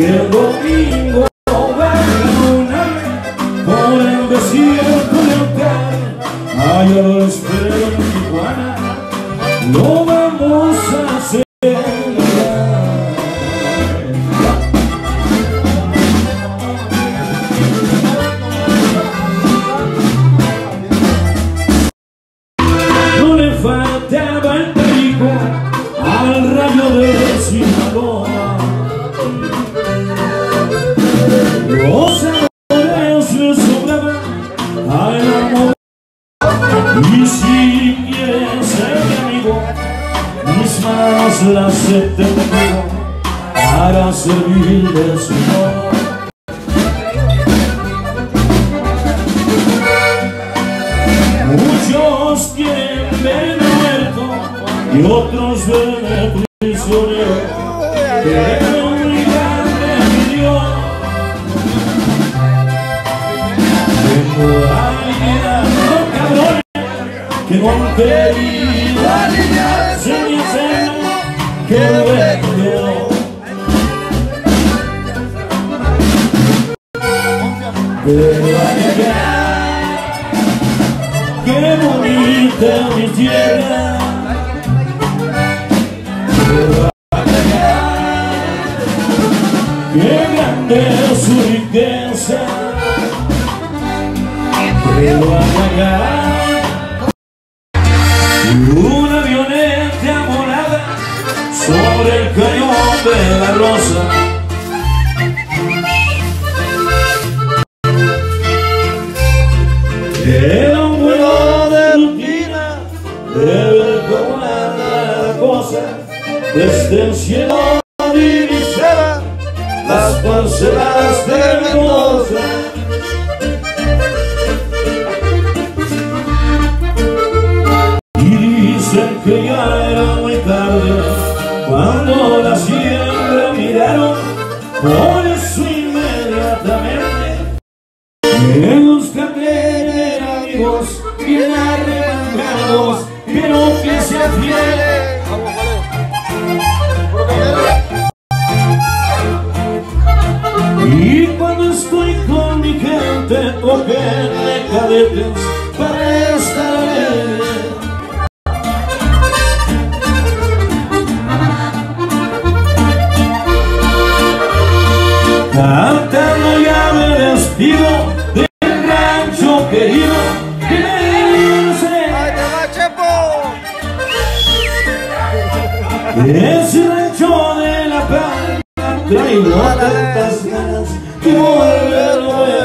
que el domingo va luna por el desierto del Cali. Allá lo al amor. Y si quieres ser mi amigo, mis manos las he para servirle su amor. Muchos quieren verme muerto y otros verme que no han querido alinearse ni hacer que vengo. Pero allá Qué bonita mi tierra. Pero allá, Qué grande su riqueza. Pero allá Era un vuelo de rutina de ver cómo anda la cosa desde el cielo divisaba las parcelas de Mendoza. Amigos bien arremangados, pero que sean fieles. Y cuando estoy con mi gente, toquenme cadetes para estar Ese rancho de la palma traigo tantas ganas que volverlo a ver.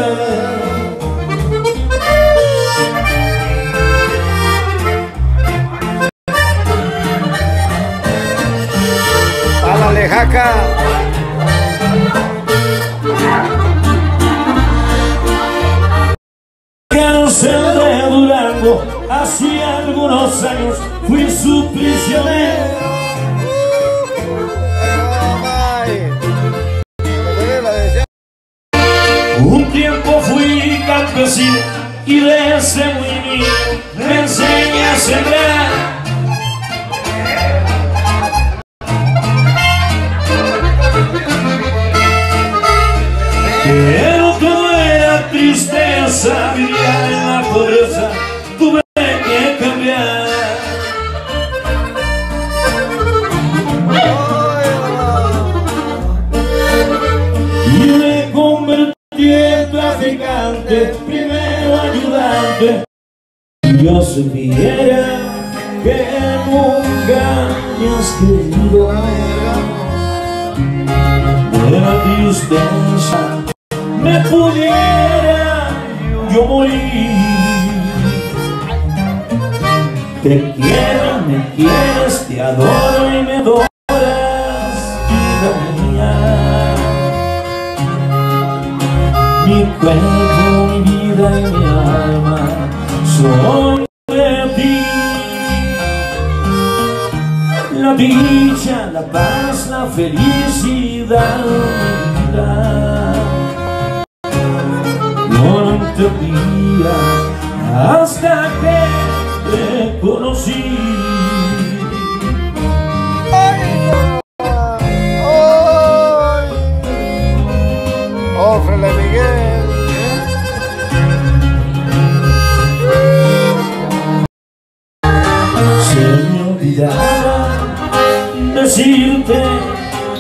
¡Álale, jaca! Cárcel de Durango, hace algunos años fui su prisionero. Un tiempo fui campesino y desde muy niño me enseñé a sembrar. Pero todo era tristeza, vivía en la pobreza, primero ayudante. Yo supiera que nunca me has querido. De la tristeza me pudiera yo morir. Te quiero, me quieres, te adoro y me adoras, vida mía. Mi cuerpo, mi vida y mi alma son de ti. La dicha, la paz, la felicidad. No lo entendía hasta que te conocí. ¡Ay! Decirte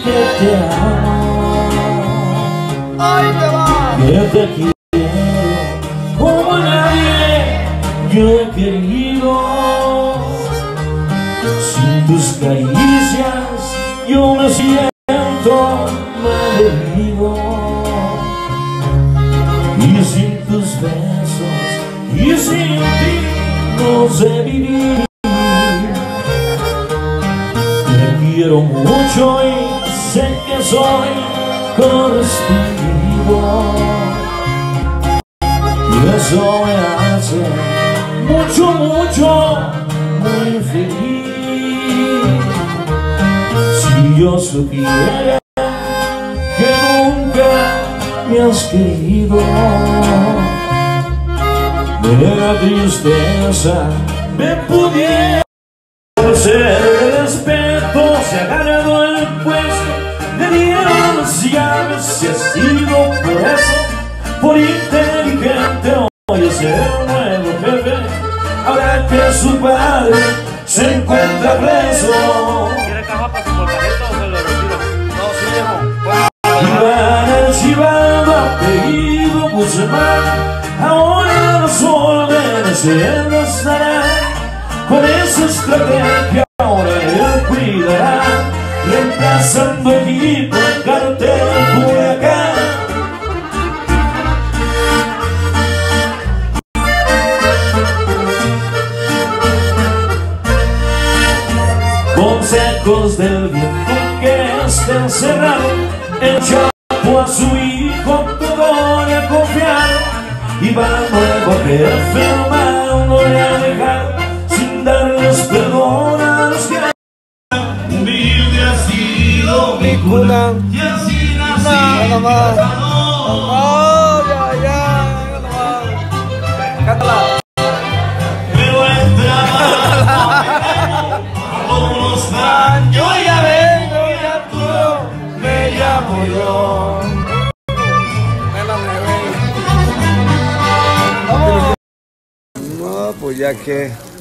que te amo, ¡Ay, te va! que te quiero como nadie yo he querido. Sin tus caricias yo me siento malherido. Y sin tus besos y sin ti no sé vivir. Quiero mucho y sé que soy correspondido. Y eso me hace mucho, mucho, muy feliz. Si yo supiera que nunca me has querido, me da tristeza, me pudiera ser y ha sido por eso, por inteligente hoy es el nuevo jefe, ahora que su padre se encuentra preso. ¿Quiere caja para su molcajete o se lo retiro? No, sí, viejo. Iván archivado, apellido Guzmán, ahora los órdenes él no estará. Con esa estrategia ahora él cuidará, reemplazando equipo Consejos del viento que está encerrado, el chapo a su hijo todo le ha confiado y va nuevo a jefe hermano no le ha dejado sin darles perdón a los que humilde ha sido mi Cuna. y así Nada ya que.